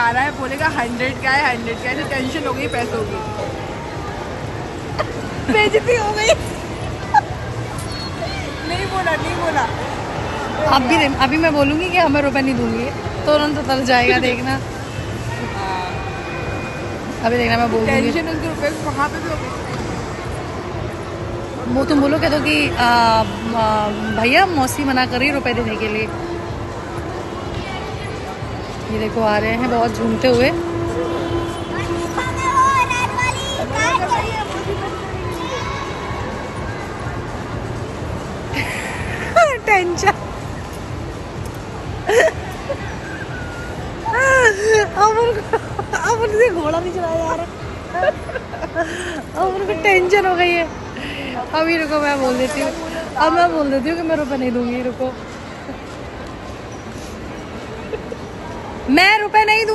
आ रहा है बोलेगा हंड्रेड का है हंड्रेड का है तो टेंशन हो गई पैसों की बेइज्जती हो गई। नहीं बोला नहीं बोला। अभी अभी मैं बोलूँगी कि हमें रुपए नहीं दूँगी तो उन्होंने तो तर जाएगा देखना। अभी देखना मैं बोलूँगी। टेंशन उसके रुपए कहाँ पे भी वो तुम बोलो कह दो कि आ, आ, भैया मौसी मना कर रही रुपए देने के लिए। ये देखो आ रहे हैं बहुत झूमते हुए। टेंशन। अब अब उनसे घोड़ा नहीं चलाया जा रहा अब उनको टेंशन हो गई है। अभी रुको, मैं बोल देती हूँ। अब मैं बोल देती हूँ कि मैं रुपए नहीं दूँगी, रुको। मैं रुपए नहीं दूँ।